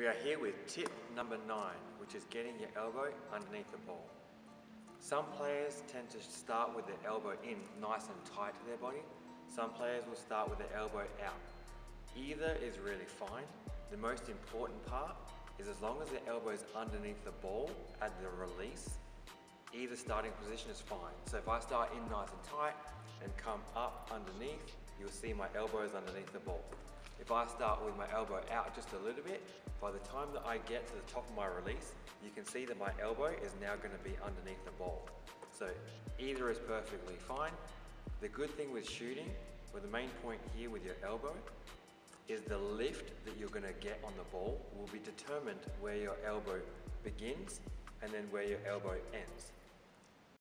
We are here with tip number nine, which is getting your elbow underneath the ball. Some players tend to start with their elbow in nice and tight to their body. Some players will start with their elbow out. Either is really fine. The most important part is as long as the elbow is underneath the ball at the release, either starting position is fine. So if I start in nice and tight and come up underneath, you'll see my elbow is underneath the ball. If I start with my elbow out just a little bit, by the time that I get to the top of my release, you can see that my elbow is now gonna be underneath the ball. So either is perfectly fine. The good thing with shooting, or the main point here with your elbow, is the lift that you're gonna get on the ball will be determined where your elbow begins and then where your elbow ends.